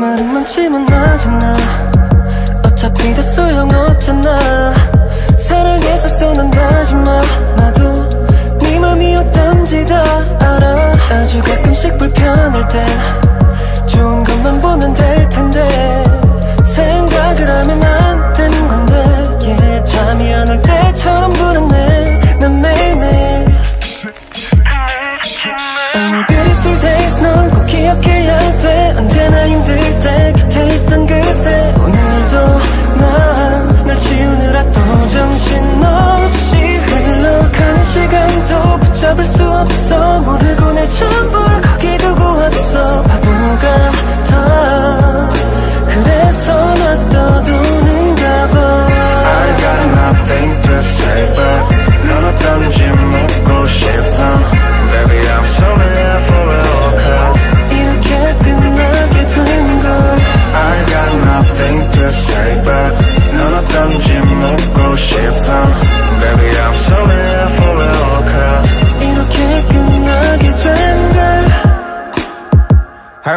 많지만 나잖아. 어차피 다 소용없잖아. 사랑해서 떠난다지 마 나도 네 맘이 어떤지 다 알아. 아주 가끔씩 불편할 땐 좋은 것만 보면 될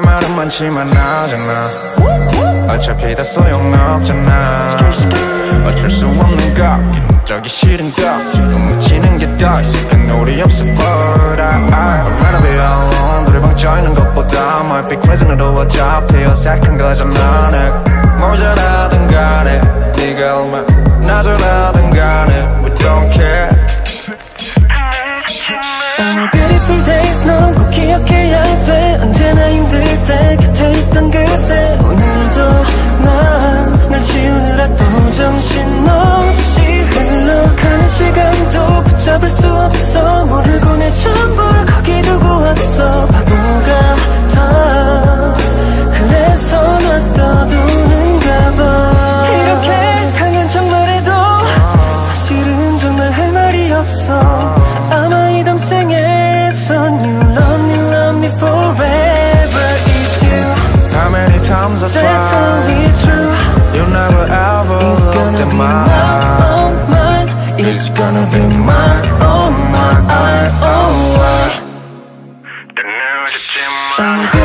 말은 많지만 나잖아. 어차피 다 소용없잖아. 어쩔 수 없는 것 저기 싫은 것또 묻히는 게더 익숙한 우리 없어 But I, I I'd rather be alone 노래방 쪄있는 것보다 Might be crazy로 어차피 어색한 거잖아. 내뭘 잘하든 간에 beautiful days 넌 꼭 기억해야 돼. 언제나 힘들 때 곁에 있던 그때 오늘도 난널 지우느라 또 정신없이 흘러가는 시간도 붙잡을 수 없어. 모르고 내 전부를 거기 두고 왔어. 바보 같아 그래서 나 떠도는가 봐. 이렇게 강한 척말해도 사실은 정말 할 말이 없어 wanna be my, oh my, I. Oh,